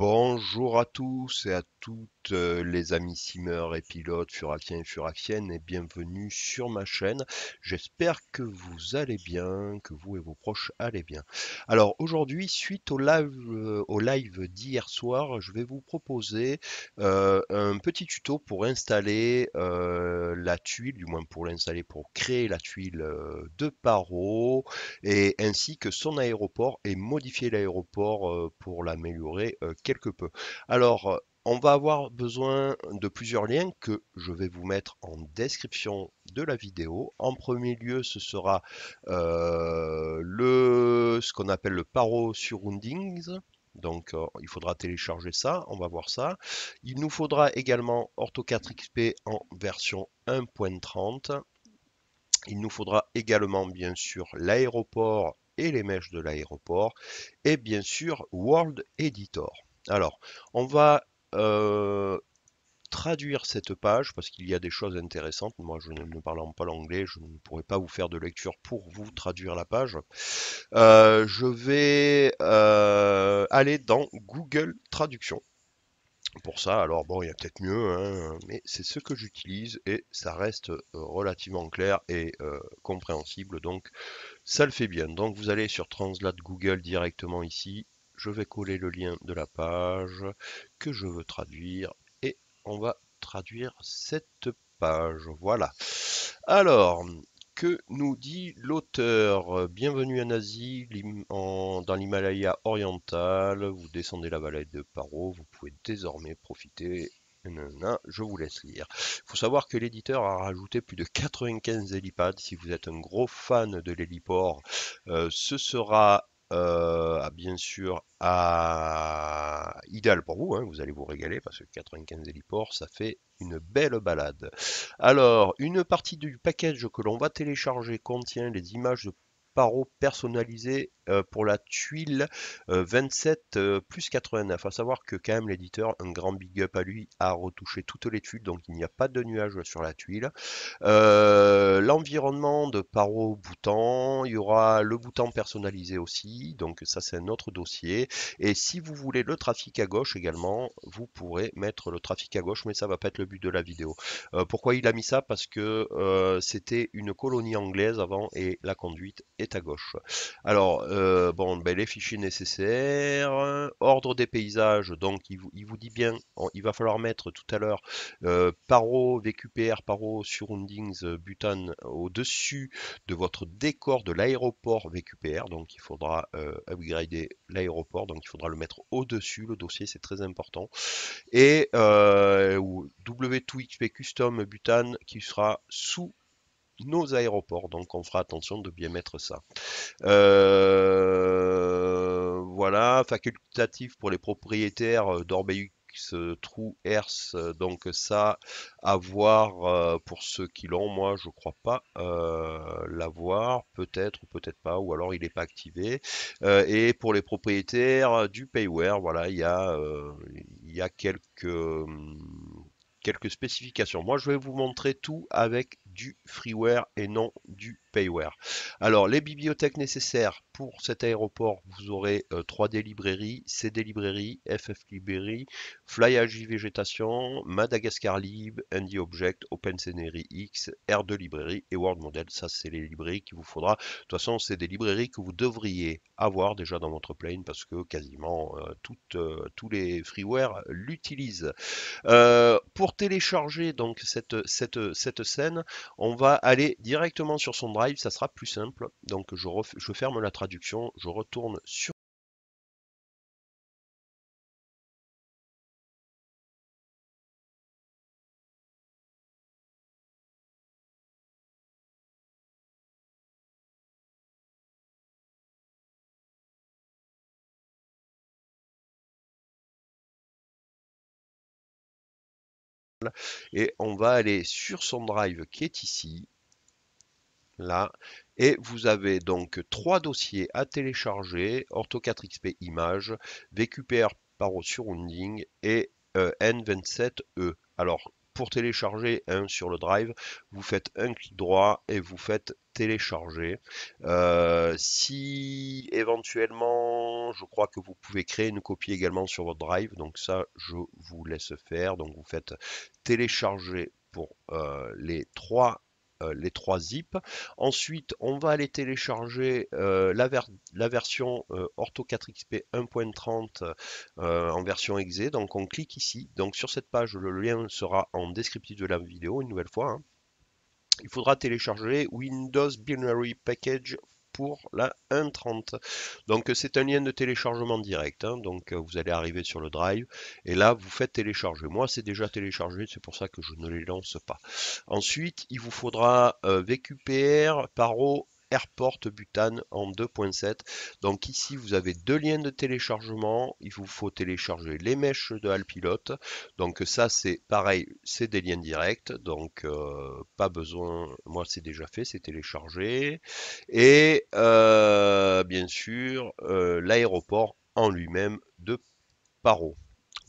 Bonjour à tous et à toutes euh, les amis simmers et pilotes furakiens et furakiennes et bienvenue sur ma chaîne. J'espère que vous allez bien, que vous et vos proches allez bien. Alors aujourd'hui, suite au live, euh, d'hier soir, je vais vous proposer euh, un petit tuto pour installer la tuile, du moins pour l'installer, pour créer la tuile de Paro et ainsi que son aéroport et modifier l'aéroport pour l'améliorer peu. Alors, on va avoir besoin de plusieurs liens que je vais vous mettre en description de la vidéo. En premier lieu, ce sera euh, le, ce qu'on appelle le Paro Surroundings. Donc, euh, il faudra télécharger ça. On va voir ça. Il nous faudra également AutoCAD XP en version 1.30. Il nous faudra également, bien sûr, l'aéroport et les mèches de l'aéroport. Et bien sûr, World Editor. Alors, on va traduire cette page parce qu'il y a des choses intéressantes. Moi, je ne parlant pas l'anglais, je ne pourrais pas vous faire de lecture pour vous traduire la page. Je vais aller dans Google Traduction. Pour ça, alors bon, il y a peut-être mieux, hein, mais c'est ce que j'utilise et ça reste relativement clair et compréhensible, donc ça le fait bien. Donc vous allez sur Translate Google directement ici je vais coller le lien de la page que je veux traduire et on va traduire cette page. Voilà. Alors, que nous dit l'auteur? Bienvenue en Asie, dans l'Himalaya oriental. Vous descendez la vallée de Paro, vous pouvez désormais profiter je vous laisse lire. Il faut savoir que l'éditeur a rajouté plus de 95 hélipads. Si vous êtes un gros fan de l'héliport, euh, ce sera euh, bien sûr idéal pour vous, hein, vous allez vous régaler parce que 95 héliports, ça fait une belle balade. Alors, une partie du package que l'on va télécharger contient les images de paro personnalisé euh, pour la tuile 27 euh, euh, plus 89. À savoir que quand même l'éditeur, un grand big up à lui, a retouché toutes les tuiles, donc il n'y a pas de nuages sur la tuile. L'environnement de paro bouton, il y aura le bouton personnalisé aussi, donc ça c'est un autre dossier. Et si vous voulez le trafic à gauche également, vous pourrez mettre le trafic à gauche, mais ça va pas être le but de la vidéo. pourquoi il a mis ça? Parce que c'était une colonie anglaise avant et la conduite est à gauche. Alors, euh, bon, ben, les fichiers nécessaires, ordre des paysages, donc il vous, dit bien, il va falloir mettre tout à l'heure euh, paro, VQPR, paro, surroundings, euh, butane au-dessus de votre décor de l'aéroport VQPR, donc il faudra upgrader l'aéroport, donc il faudra le mettre au-dessus, le dossier c'est très important, et W2XP Custom butane qui sera sous nos aéroports. Donc on fera attention de bien mettre ça. Euh, voilà, facultatif pour les propriétaires euh, d'Orbeix euh, True Earth, donc ça à voir pour ceux qui l'ont, moi je crois pas l'avoir, peut-être ou peut-être pas, ou alors il n'est pas activé. et pour les propriétaires du Payware, voilà, il y a, hum, quelques spécifications. Moi, je vais vous montrer tout avec du freeware et non du payware. Alors, les bibliothèques nécessaires pour cet aéroport, vous aurez 3D euh, librairie, CD librairie, FF librairie, FlyAJ végétation, Madagascar lib, ND object, OpenScenery X, R2 librairie et World Model. Ça, c'est les librairies qu'il vous faudra. De toute façon, c'est des librairies que vous devriez avoir déjà dans votre plane parce que quasiment euh, euh, tous les freeware l'utilisent. pour télécharger donc cette, cette, cette scène, on va aller directement sur son drive, ça sera plus simple. Donc je, ferme la traduction, je retourne sur et on va aller sur son drive qui est ici, là, et vous avez donc trois dossiers à télécharger, AutoCAD XP Images, VQPR Paro Surrounding et euh, N27E. Alors, pour télécharger un sur le drive, vous faites un clic droit et vous faites télécharger. Euh, si éventuellement, je crois que vous pouvez créer une copie également sur votre drive, donc ça, je vous laisse faire. Donc vous faites télécharger pour euh, les trois euh, les trois zips. Ensuite, on va aller télécharger la, version Ortho 4XP 1.30 en version exe. Donc on clique ici. Donc sur cette page, le lien sera en descriptif de la vidéo une nouvelle fois. Hein. Il faudra télécharger Windows Binary Package pour la 1.30. Donc c'est un lien de téléchargement direct. Hein. donc vous allez arriver sur le drive et là vous faites télécharger. Moi c'est déjà téléchargé, c'est pour ça que je ne les lance pas. Ensuite il vous faudra euh, VQPR, Paro Airport Butane en 2.7. Donc ici, vous avez deux liens de téléchargement. Il vous faut télécharger les mèches de Alpilot. Donc ça, c'est pareil, c'est des liens directs. Donc euh, pas besoin, moi c'est déjà fait, c'est téléchargé. Et euh, bien sûr, euh, l'aéroport en lui-même de Paro.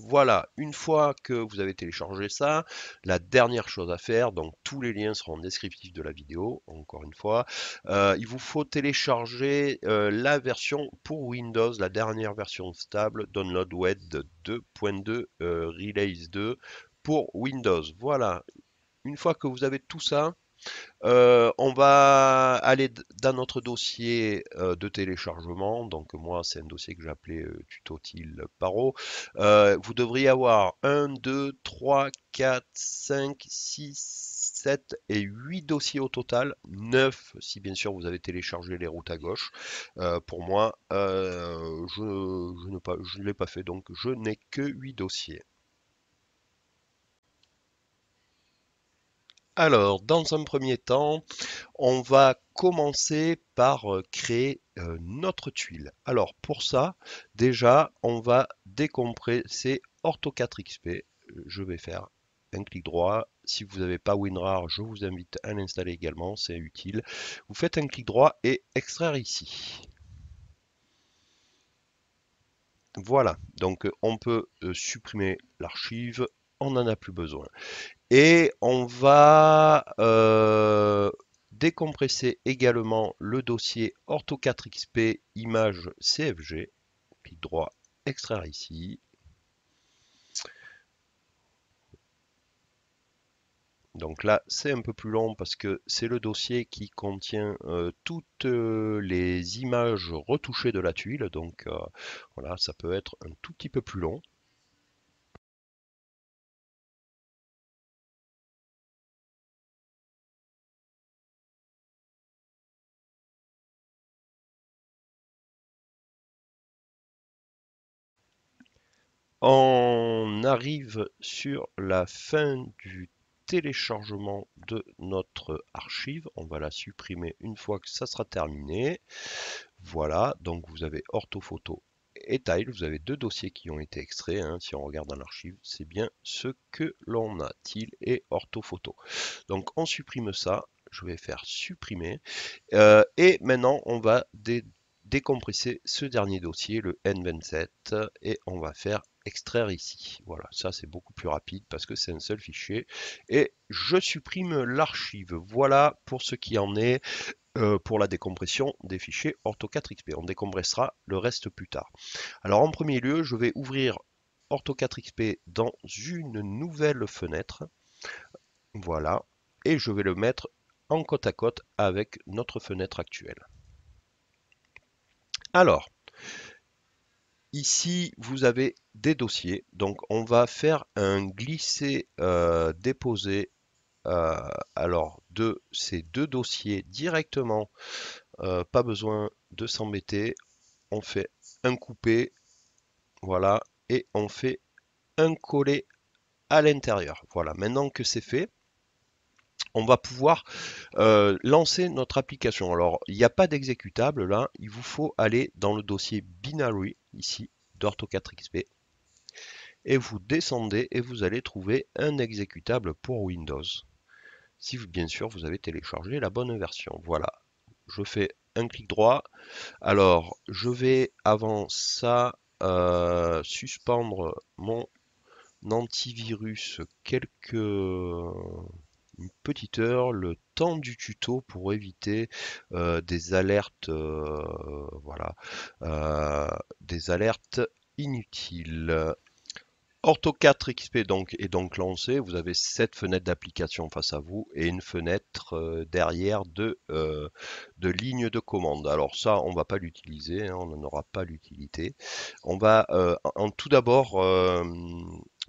Voilà, une fois que vous avez téléchargé ça, la dernière chose à faire, donc tous les liens seront en descriptif de la vidéo, encore une fois, euh, il vous faut télécharger euh, la version pour Windows, la dernière version stable, Download Web 2.2 euh, Release 2 pour Windows. Voilà, une fois que vous avez tout ça, euh, on va aller dans notre dossier euh, de téléchargement. Donc moi, c'est un dossier que j'ai appelé euh, tutotil paro. vous devriez avoir 1, 2, 3, 4, 5, 6, 7 et 8 dossiers au total. 9 si bien sûr vous avez téléchargé les routes à gauche. pour moi, je, je ne l'ai pas fait, donc je n'ai que 8 dossiers. Alors, dans un premier temps, on va commencer par euh, créer euh, notre tuile. Alors, pour ça, déjà, on va décompresser Ortho 4XP. Je vais faire un clic droit. Si vous n'avez pas WinRAR, je vous invite à l'installer également, c'est utile. Vous faites un clic droit et extraire ici. Voilà, donc on peut euh, supprimer l'archive, on n'en a plus besoin. Et on va euh, décompresser également le dossier Ortho4XP image CFG. Clic droit, extraire ici. Donc là, c'est un peu plus long parce que c'est le dossier qui contient euh, toutes euh, les images retouchées de la tuile. Donc voilà, ça peut être un tout petit peu plus long. On arrive sur la fin du téléchargement de notre archive. On va la supprimer une fois que ça sera terminé. Voilà, donc vous avez orthophoto et tile. Vous avez deux dossiers qui ont été extraits. Hein. Si on regarde dans l'archive, c'est bien ce que l'on a, tile et orthophoto. Donc on supprime ça. Je vais faire supprimer. Euh, et maintenant, on va décompresser ce dernier dossier, le N27, et on va faire extraire ici. Voilà, ça c'est beaucoup plus rapide parce que c'est un seul fichier. Et je supprime l'archive. Voilà pour ce qui en est euh, pour la décompression des fichiers Ortho4XP. On décompressera le reste plus tard. Alors en premier lieu, je vais ouvrir Ortho4XP dans une nouvelle fenêtre. Voilà. Et je vais le mettre en côte à côte avec notre fenêtre actuelle. Alors, Ici, vous avez des dossiers. Donc, on va faire un glisser-déposer euh, euh, alors de ces deux dossiers directement. Euh, pas besoin de s'embêter. On fait un coupé. Voilà. Et on fait un coller à l'intérieur. Voilà. Maintenant que c'est fait, on va pouvoir lancer notre application. Alors, il n'y a pas d'exécutable là, il vous faut aller dans le dossier binary ici d'Ortho4XP et vous descendez et vous allez trouver un exécutable pour Windows. Si vous, bien sûr vous avez téléchargé la bonne version. Voilà, je fais un clic droit. Alors, je vais avant ça suspendre mon antivirus quelques petite heure, le temps du tuto pour éviter des alertes, voilà, des alertes inutiles. Ortho 4 XP donc est donc lancé. Vous avez cette fenêtre d'application face à vous et une fenêtre euh, derrière de, euh, de ligne de commande. Alors ça, on va pas l'utiliser, hein, on n'en aura pas l'utilité. On va euh, en, tout d'abord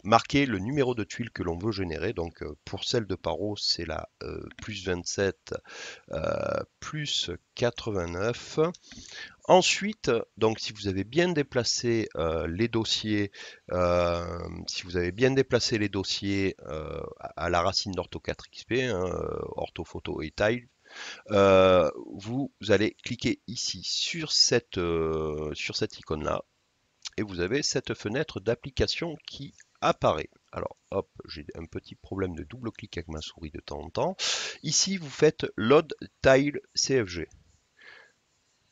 marquer le numéro de tuile que l'on veut générer. Donc pour celle de Paro, c'est la plus 27 plus 89. Ensuite, donc si vous avez bien déplacé euh, les dossiers, euh, si vous avez bien déplacé les dossiers euh, à la racine d'Ortho 4 XP, hein, orthophoto et tile, vous, allez cliquer ici sur cette, sur cette icône là et vous avez cette fenêtre d'application qui apparaît. Alors hop, j'ai un petit problème de double clic avec ma souris de temps en temps. Ici, vous faites Load Tile CFG.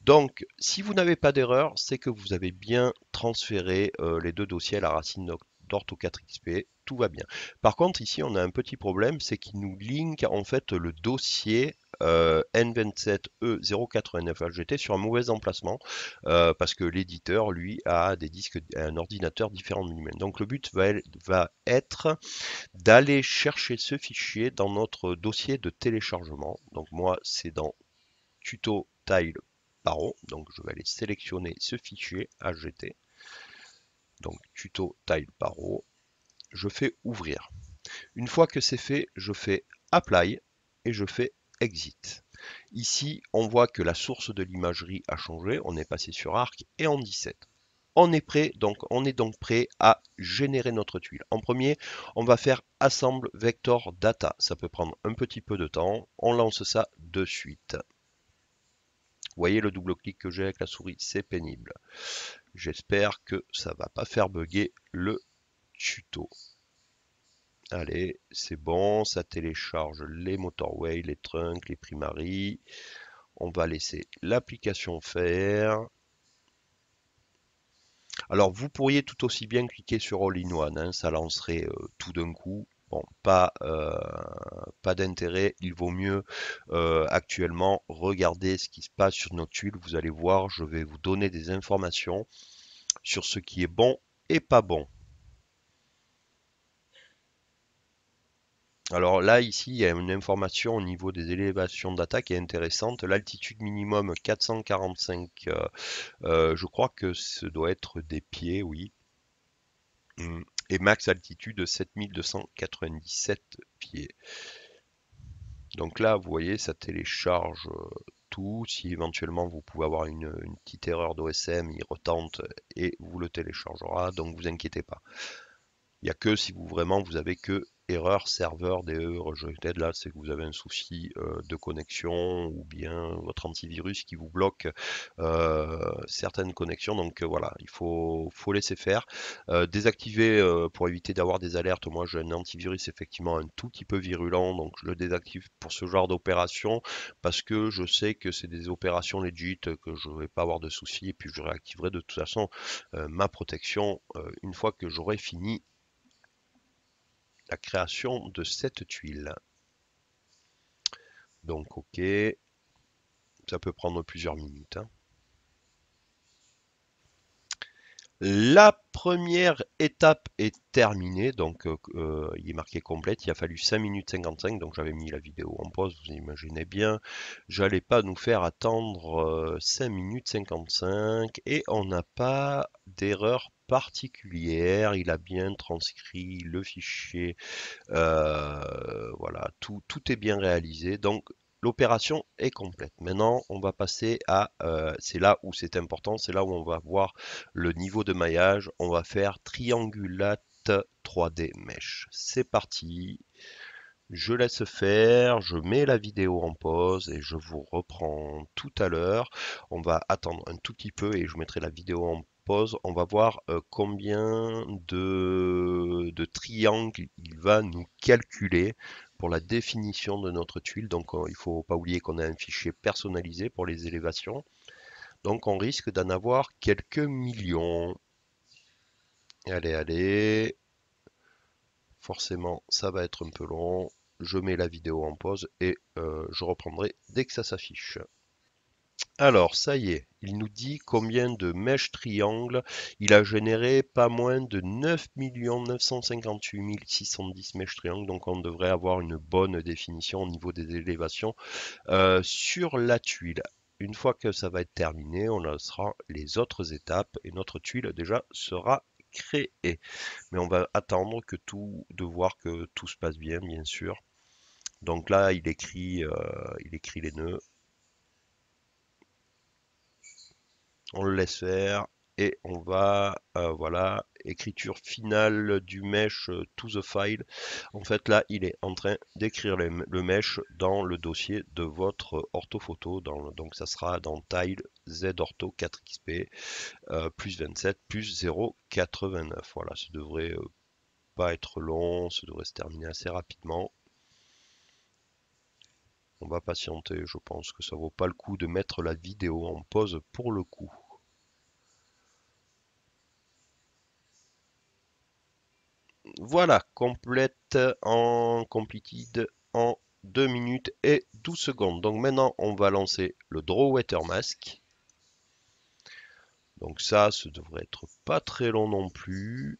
Donc, si vous n'avez pas d'erreur, c'est que vous avez bien transféré euh, les deux dossiers à la racine d'Ortho 4XP, tout va bien. Par contre, ici, on a un petit problème, c'est qu'il nous link en fait le dossier euh, N27E089HGT sur un mauvais emplacement, euh, parce que l'éditeur, lui, a des disques, un ordinateur différent de lui-même. Donc, le but va, être d'aller chercher ce fichier dans notre dossier de téléchargement. Donc, moi, c'est dans tuto tile donc je vais aller sélectionner ce fichier HGT. Donc tuto tile paro. Je fais ouvrir. Une fois que c'est fait, je fais apply et je fais exit. Ici, on voit que la source de l'imagerie a changé. On est passé sur arc et en 17. On est prêt, donc on est donc prêt à générer notre tuile. En premier, on va faire assemble vector data. Ça peut prendre un petit peu de temps. On lance ça de suite voyez le double clic que j'ai avec la souris, c'est pénible. J'espère que ça va pas faire bugger le tuto. Allez, c'est bon, ça télécharge les motorways, les trunks, les primaries. On va laisser l'application faire. Alors, vous pourriez tout aussi bien cliquer sur All-in-One, hein, ça lancerait euh, tout d'un coup. Bon, pas, euh, d'intérêt. Il vaut mieux euh, actuellement regarder ce qui se passe sur nos tuiles. Vous allez voir, je vais vous donner des informations sur ce qui est bon et pas bon. Alors là, ici, il y a une information au niveau des élévations d'attaque est intéressante. L'altitude minimum 445, euh, je crois que ce doit être des pieds, oui. Hum et max altitude 7297 pieds. Donc là, vous voyez, ça télécharge euh, tout. Si éventuellement vous pouvez avoir une, petite erreur d'OSM, il retente et vous le téléchargera. Donc vous inquiétez pas. Il n'y a que si vous vraiment vous avez que erreur serveur DE rejected, là c'est que vous avez un souci euh, de connexion ou bien votre antivirus qui vous bloque euh, certaines connexions. Donc euh, voilà, il faut, faut laisser faire. désactiver pour éviter d'avoir des alertes. Moi j'ai un antivirus effectivement un tout petit peu virulent, donc je le désactive pour ce genre d'opération parce que je sais que c'est des opérations legit, que je vais pas avoir de soucis et puis je réactiverai de toute façon ma protection une fois que j'aurai fini la création de cette tuile. Donc ok, ça peut prendre plusieurs minutes. Hein. La première étape est terminée, donc euh, euh, il est marqué complète, il a fallu 5 minutes 55, donc j'avais mis la vidéo en pause, vous imaginez bien, j'allais pas nous faire attendre 5 euh, minutes 55 et on n'a pas d'erreur particulière, il a bien transcrit le fichier, voilà, tout, tout est bien réalisé, donc l'opération est complète. Maintenant, on va passer à, euh, c'est là où c'est important, c'est là où on va voir le niveau de maillage. On va faire triangulate 3D mesh. C'est parti. Je laisse faire, je mets la vidéo en pause et je vous reprends tout à l'heure. On va attendre un tout petit peu et je mettrai la vidéo en On va voir euh, combien de, de triangles il va nous calculer pour la définition de notre tuile. Donc euh, il ne faut pas oublier qu'on a un fichier personnalisé pour les élévations. Donc on risque d'en avoir quelques millions. Allez, allez. Forcément, ça va être un peu long. je mets la vidéo en pause et euh, je reprendrai dès que ça s'affiche. Alors, ça y est, il nous dit combien de mèches triangles il a généré pas moins de 9 958 610 mèches triangles. Donc, on devrait avoir une bonne définition au niveau des élévations euh, sur la tuile. Une fois que ça va être terminé, on lancera les autres étapes et notre tuile déjà sera créée. Mais on va attendre que tout, de voir que tout se passe bien, bien sûr. Donc là, il écrit, euh, il écrit les nœuds. On le laisse faire et on va, euh, voilà, écriture finale du mesh euh, to the file. En fait, là, il est en train d'écrire le, mesh dans le dossier de votre orthophoto. Dans, donc, ça sera dans tile Z ortho 4xp plus 27 plus 0,89. Voilà, ça devrait pas être long, ça devrait se terminer assez rapidement. On va patienter, je pense que ça vaut pas le coup de mettre la vidéo en pause pour le coup. Voilà, complète en completed en 2 minutes et 12 secondes. Donc maintenant, on va lancer le Draw Watermask. Donc ça, ce devrait être pas très long non plus.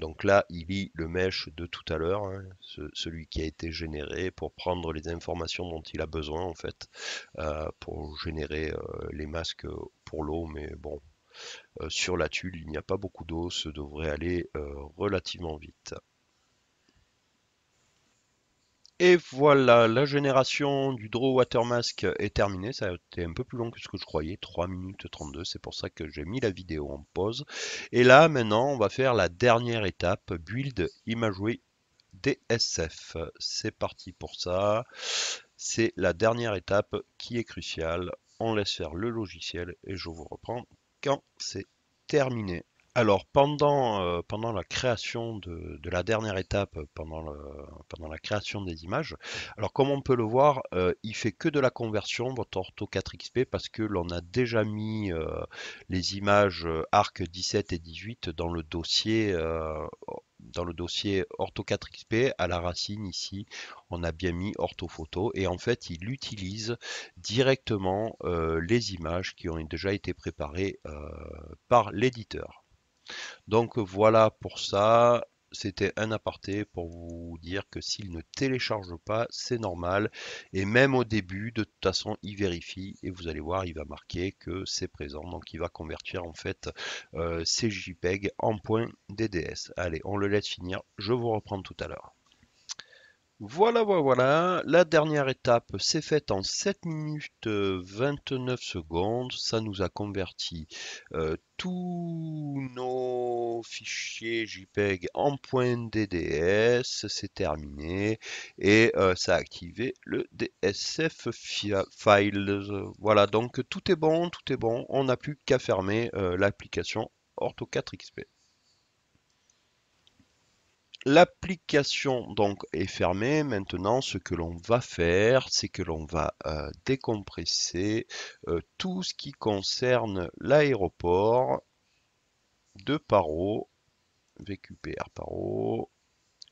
Donc là, il lit le mesh de tout à l'heure, hein, celui qui a été généré pour prendre les informations dont il a besoin en fait, euh, pour générer euh, les masques pour l'eau. Mais bon, euh, sur la tuile, il n'y a pas beaucoup d'eau, ça devrait aller relativement vite. Et voilà, la génération du Draw Watermask est terminée. Ça a été un peu plus long que ce que je croyais, 3 minutes 32. C'est pour ça que j'ai mis la vidéo en pause. Et là, maintenant, on va faire la dernière étape, Build Imagery DSF. C'est parti pour ça. C'est la dernière étape qui est cruciale. On laisse faire le logiciel et je vous reprends quand c'est terminé. Alors pendant, euh, pendant la création de, la dernière étape, pendant, pendant la création des images, alors comme on peut le voir, euh, il fait que de la conversion, votre Ortho 4XP, parce que l'on a déjà mis euh, les images ARC 17 et 18 dans le dossier dans le dossier Ortho 4XP, à la racine ici, on a bien mis orthophoto et en fait il utilise directement les images qui ont déjà été préparées par l'éditeur. Donc voilà pour ça. C'était un aparté pour vous dire que s'il ne télécharge pas, c'est normal. Et même au début, de toute façon, il vérifie et vous allez voir, il va marquer que c'est présent. Donc il va convertir en fait euh, ces JPEG en point DDS. Allez, on le laisse finir. Je vous reprends tout à l'heure. Voilà, voilà, voilà. La dernière étape s'est faite en 7 minutes 29 secondes. Ça nous a converti euh, tous nos fichiers JPEG en .dds. C'est terminé. Et euh, ça a activé le DSF Files. Voilà, donc tout est bon, tout est bon. On n'a plus qu'à fermer euh, l'application 4 XP. L'application donc est fermée. Maintenant, ce que l'on va faire, c'est que l'on va euh, décompresser euh, tout ce qui concerne l'aéroport de Paro, VQPR Paro,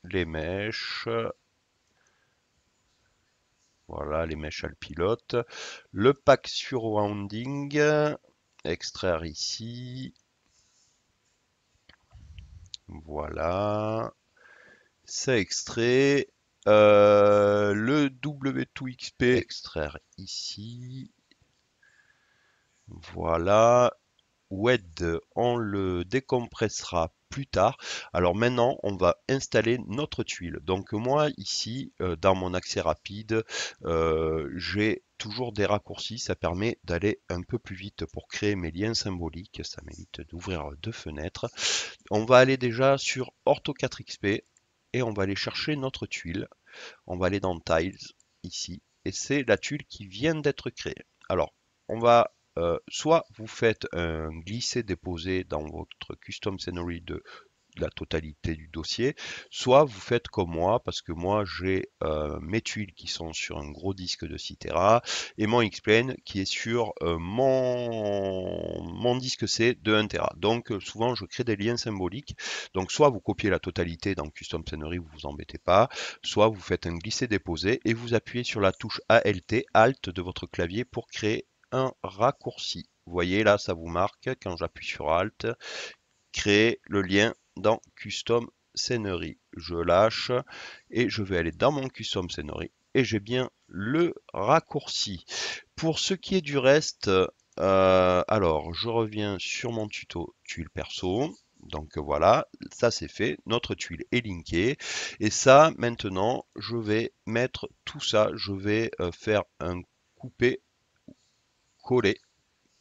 les mèches, voilà les mèches à le pilote, le pack surrounding, extraire ici, voilà c'est extrait. Euh, le W2XP, extraire ici. Voilà. WED, on le décompressera plus tard. Alors maintenant, on va installer notre tuile. Donc moi, ici, euh, dans mon accès rapide, euh, j'ai toujours des raccourcis. Ça permet d'aller un peu plus vite pour créer mes liens symboliques. Ça m'évite d'ouvrir deux fenêtres. On va aller déjà sur Ortho 4XP et on va aller chercher notre tuile. On va aller dans Tiles ici et c'est la tuile qui vient d'être créée. Alors, on va euh, soit vous faites un glisser-déposer dans votre custom scenery de la totalité du dossier, soit vous faites comme moi, parce que moi j'ai euh, mes tuiles qui sont sur un gros disque de Citera et mon Xplane qui est sur euh, mon, mon disque C de 1 Tera. Donc euh, souvent je crée des liens symboliques. Donc soit vous copiez la totalité dans Custom Scenery, vous vous embêtez pas, soit vous faites un glisser-déposer et vous appuyez sur la touche ALT, Alt de votre clavier pour créer un raccourci. Vous voyez là, ça vous marque quand j'appuie sur Alt, créer le lien dans Custom Scenery. Je lâche et je vais aller dans mon Custom Scenery et j'ai bien le raccourci. Pour ce qui est du reste, euh, alors je reviens sur mon tuto tuile perso. Donc voilà, ça c'est fait, notre tuile est linkée. Et ça, maintenant, je vais mettre tout ça, je vais euh, faire un coupé, coller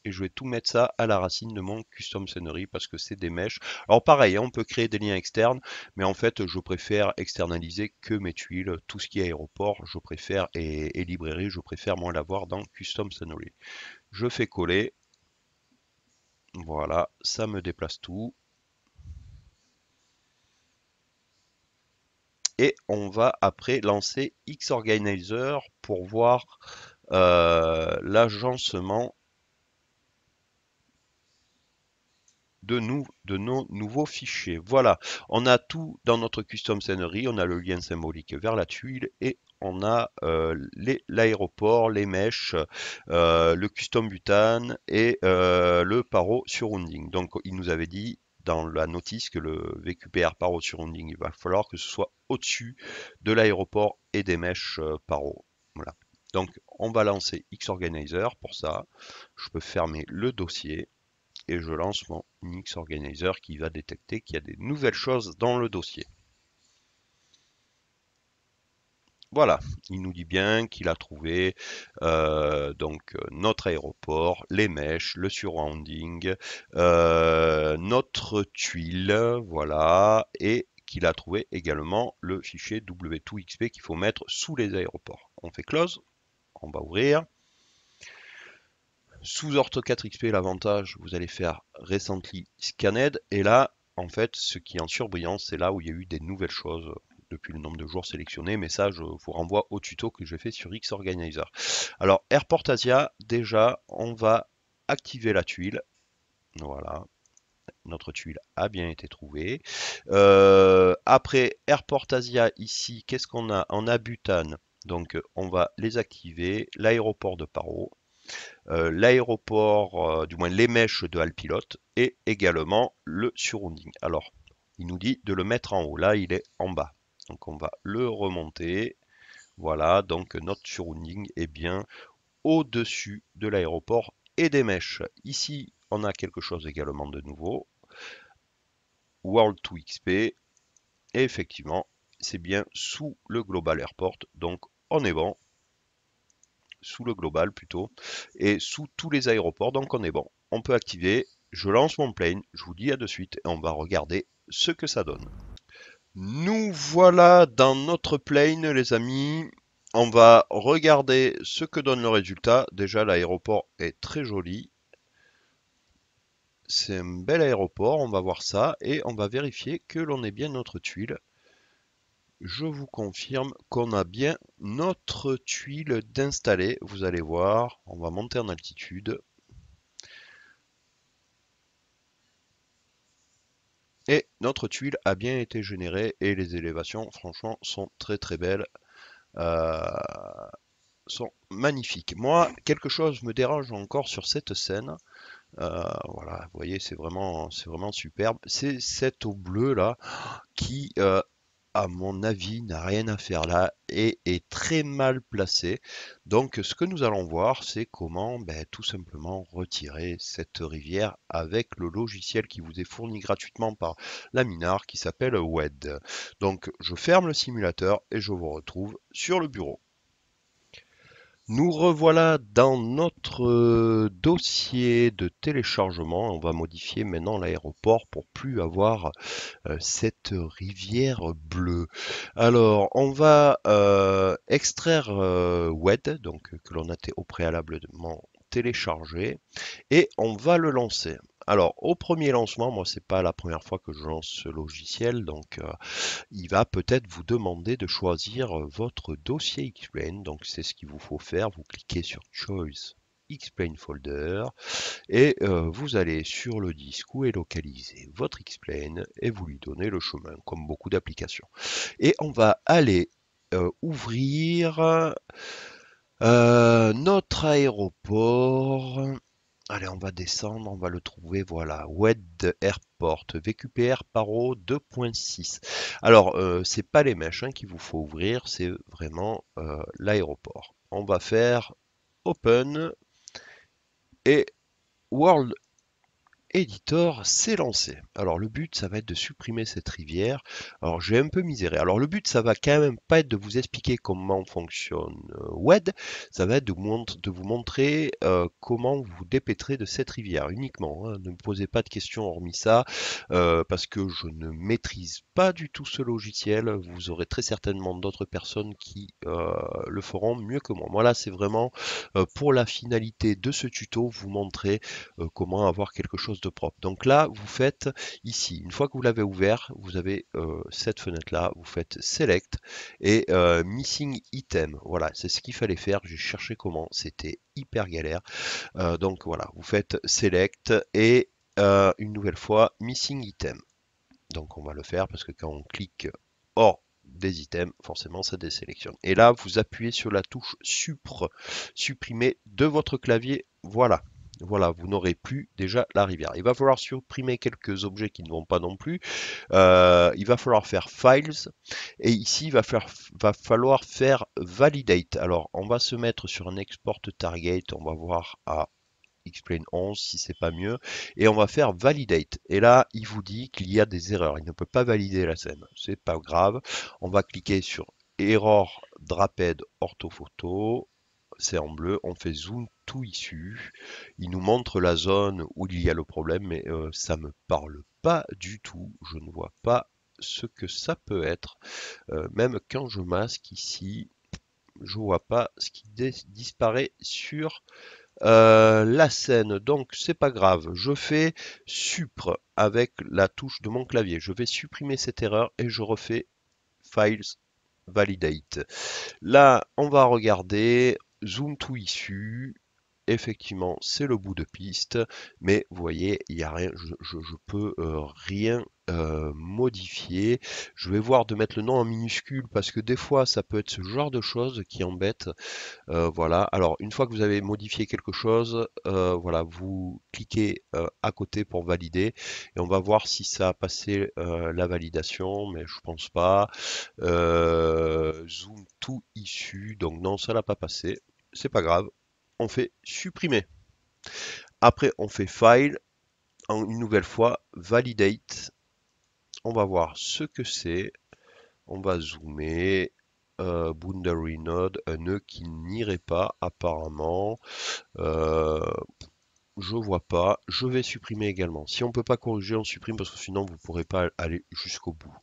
et je vais tout mettre ça à la racine de mon custom scenery parce que c'est des mèches. Alors pareil, hein, on peut créer des liens externes, mais en fait je préfère externaliser que mes tuiles, tout ce qui est aéroport, je préfère et, librairie, je préfère moins l'avoir dans custom scenery. Je fais coller, voilà, ça me déplace tout. Et on va après lancer Xorganizer pour voir euh, l'agencement de, nos nouveaux fichiers. Voilà, on a tout dans notre custom scenery, on a le lien symbolique vers la tuile et on a euh, l'aéroport, les, mèches, euh, le custom butane et euh, le paro surrounding. Donc il nous avait dit dans la notice que le VQPR paro surrounding, il va falloir que ce soit au-dessus de l'aéroport et des mèches paro. Voilà. Donc on va lancer Xorganizer pour ça. Je peux fermer le dossier et je lance mon Unix Organizer qui va détecter qu'il y a des nouvelles choses dans le dossier. Voilà, il nous dit bien qu'il a trouvé euh, donc notre aéroport, les mèches, le surrounding, euh, notre tuile, voilà, et qu'il a trouvé également le fichier W2XP qu'il faut mettre sous les aéroports. On fait close, on va ouvrir. Sous 4 XP, l'avantage, vous allez faire Recently Scanned. Et là, en fait, ce qui est en surbrillance, c'est là où il y a eu des nouvelles choses depuis le nombre de jours sélectionnés. Mais ça, je vous renvoie au tuto que j'ai fait sur Xorganizer. Alors, Airport Asia, déjà, on va activer la tuile. Voilà, notre tuile a bien été trouvée. Euh, après Airport Asia, ici, qu'est-ce qu'on a? On a Butane. Donc, on va les activer. L'aéroport de Paro. Euh, l'aéroport, euh, du moins les mèches de Alpilote et également le surrounding. Alors, il nous dit de le mettre en haut. Là, il est en bas. Donc, on va le remonter. Voilà, donc notre surrounding est bien au-dessus de l'aéroport et des mèches. Ici, on a quelque chose également de nouveau. World 2 XP. Effectivement, c'est bien sous le Global Airport. Donc, on est bon sous le global plutôt, et sous tous les aéroports, donc on est bon. On peut activer, je lance mon plane, je vous dis à de suite, et on va regarder ce que ça donne. Nous voilà dans notre plane, les amis. On va regarder ce que donne le résultat. Déjà, l'aéroport est très joli. C'est un bel aéroport, on va voir ça, et on va vérifier que l'on est bien notre tuile je vous confirme qu'on a bien notre tuile d'installer. Vous allez voir, on va monter en altitude. Et notre tuile a bien été générée et les élévations, franchement, sont très très belles. Euh, sont magnifiques. Moi, quelque chose me dérange encore sur cette scène. Euh, voilà, vous voyez, c'est vraiment, c'est vraiment superbe. C'est cette eau bleue là qui euh, à mon avis, n'a rien à faire là et est très mal placé. Donc ce que nous allons voir, c'est comment ben, tout simplement retirer cette rivière avec le logiciel qui vous est fourni gratuitement par la Minar qui s'appelle WED. Donc je ferme le simulateur et je vous retrouve sur le bureau. Nous revoilà dans notre euh, dossier de téléchargement. On va modifier maintenant l'aéroport pour plus avoir euh, cette rivière bleue. Alors, on va euh, extraire WED, donc que l'on a au préalablement téléchargé, et on va le lancer. Alors, au premier lancement, moi, c'est pas la première fois que je lance ce logiciel, donc euh, il va peut-être vous demander de choisir votre dossier Xplane. Donc, c'est ce qu'il vous faut faire. Vous cliquez sur Choice Xplane Folder et euh, vous allez sur le disque où est localisé votre Xplane et vous lui donnez le chemin, comme beaucoup d'applications. Et on va aller euh, ouvrir euh, notre aéroport. Allez, on va descendre, on va le trouver, voilà, WED Airport, VQPR Paro 2.6. Alors, euh, c'est pas les mèches hein, qu'il vous faut ouvrir, c'est vraiment euh, l'aéroport. On va faire Open et World Editor s'est lancé. Alors le but, ça va être de supprimer cette rivière. Alors j'ai un peu miséré. Alors le but, ça va quand même pas être de vous expliquer comment fonctionne euh, WED, ça va être de, vous montrer euh, comment vous dépêtrez de cette rivière uniquement. Hein. Ne me posez pas de questions hormis ça, euh, parce que je ne maîtrise pas du tout ce logiciel. Vous aurez très certainement d'autres personnes qui le feront mieux que moi. Voilà, c'est vraiment pour la finalité de ce tuto, vous montrer comment avoir quelque chose de propre. Donc là, vous faites ici, une fois que vous l'avez ouvert, vous avez euh, cette fenêtre-là, vous faites Select et euh, Missing Item. Voilà, c'est ce qu'il fallait faire. J'ai cherché comment, c'était hyper galère. Euh, donc voilà, vous faites Select et une nouvelle fois Missing Item. Donc on va le faire parce que quand on clique hors des items, forcément ça désélectionne. Et là, vous appuyez sur la touche supprimer de votre clavier. Voilà, voilà, vous n'aurez plus déjà la rivière. Il va falloir supprimer quelques objets qui ne vont pas non plus. Euh, il va falloir faire Files. Et ici, il va, va, falloir faire Validate. Alors, on va se mettre sur un export target. On va voir à Xplane 11 si c'est pas mieux. Et on va faire Validate. Et là, il vous dit qu'il y a des erreurs. Il ne peut pas valider la scène. C'est pas grave. On va cliquer sur Error Draped Orthophoto c'est en bleu, on fait zoom tout issu, il nous montre la zone où il y a le problème, mais euh, ça me parle pas du tout, je ne vois pas ce que ça peut être, euh, même quand je masque ici, je vois pas ce qui disparaît sur euh, la scène, donc c'est pas grave, je fais supre avec la touche de mon clavier, je vais supprimer cette erreur et je refais files validate. Là, on va regarder, zoom to issue, effectivement, c'est le bout de piste, mais vous voyez, il n'y a rien, je, je, peux euh, rien euh, modifier. Je vais voir de mettre le nom en minuscule parce que des fois, ça peut être ce genre de choses qui embêtent. Euh, voilà. Alors, une fois que vous avez modifié quelque chose, voilà, vous cliquez à côté pour valider et on va voir si ça a passé la validation, mais je pense pas. zoom tout issu, donc non, ça l'a pas passé. C'est pas grave on fait supprimer. Après, on fait file, une nouvelle fois, validate. On va voir ce que c'est. On va zoomer. Euh, boundary node, un nœud qui n'irait pas apparemment. Euh, je vois pas. Je vais supprimer également. Si on peut pas corriger, on supprime parce que sinon vous ne pourrez pas aller jusqu'au bout.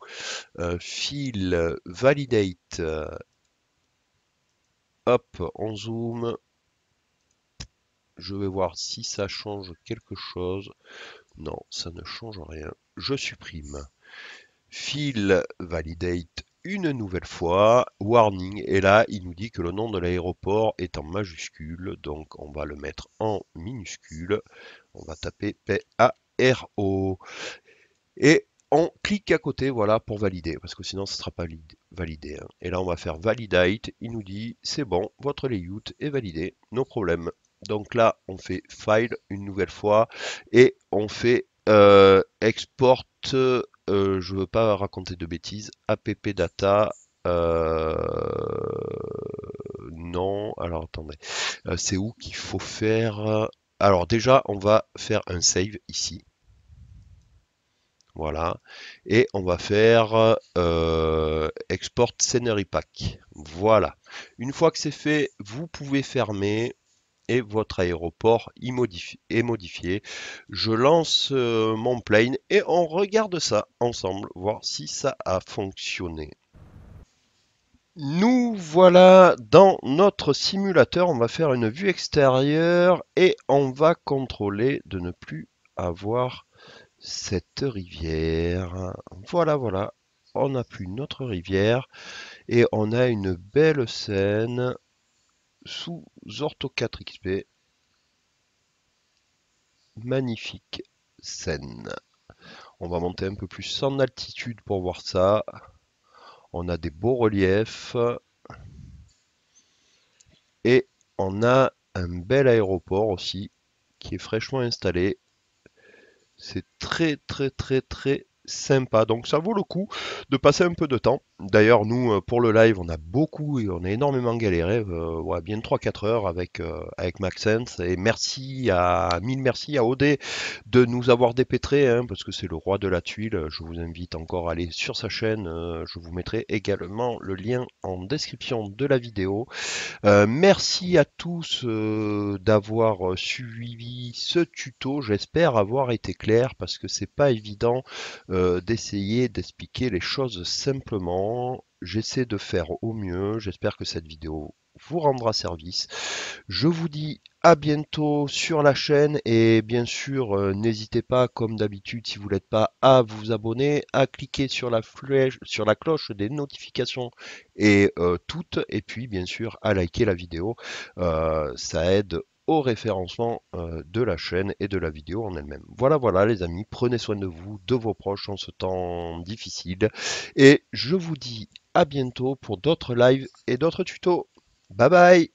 Euh, file validate. Hop, on zoom. Je vais voir si ça change quelque chose. Non, ça ne change rien. Je supprime. File validate une nouvelle fois. Warning. Et là, il nous dit que le nom de l'aéroport est en majuscule. Donc, on va le mettre en minuscule. On va taper P-A-R-O. Et on clique à côté, voilà, pour valider, parce que sinon, ce ne sera pas validé. Hein. Et là, on va faire validate. Il nous dit, c'est bon, votre layout est validé, no problème. Donc là, on fait File une nouvelle fois et on fait euh, Export, euh, je ne veux pas raconter de bêtises, app data. Euh, non, alors attendez, c'est où qu'il faut faire? Alors déjà, on va faire un save ici. Voilà. Et on va faire export scenery pack. Voilà. Une fois que c'est fait, vous pouvez fermer et votre aéroport est modifié. Je lance euh, mon plane et on regarde ça ensemble, voir si ça a fonctionné. Nous voilà dans notre simulateur, on va faire une vue extérieure et on va contrôler de ne plus avoir cette rivière. Voilà, voilà, on a plus notre rivière et on a une belle scène sous Ortho 4 XP. Magnifique scène. On va monter un peu plus en altitude pour voir ça. On a des beaux reliefs. Et on a un bel aéroport aussi qui est fraîchement installé. C'est très très très très sympa. Donc ça vaut le coup de passer un peu de temps. D'ailleurs, nous, euh, pour le live, on a beaucoup et on a énormément galéré, euh, bien 3-4 heures avec, euh, avec Maxence. Et merci à, mille merci à Odé de nous avoir dépêtré, hein, parce que c'est le roi de la tuile. Je vous invite encore à aller sur sa chaîne. je vous mettrai également le lien en description de la vidéo. merci à tous d'avoir suivi ce tuto. J'espère avoir été clair parce que c'est pas évident euh, d'essayer d'expliquer les choses simplement. J'essaie de faire au mieux. J'espère que cette vidéo vous rendra service. Je vous dis à bientôt sur la chaîne et bien sûr euh, n'hésitez pas comme d'habitude si vous n'êtes pas à vous abonner, à cliquer sur la flèche, sur la cloche des notifications et euh, toutes et puis bien sûr à liker la vidéo. ça aide au référencement euh, de la chaîne et de la vidéo en elle-même. Voilà, voilà les amis, prenez soin de vous, de vos proches en ce temps difficile. Et je vous dis à bientôt pour d'autres lives et d'autres tutos. Bye bye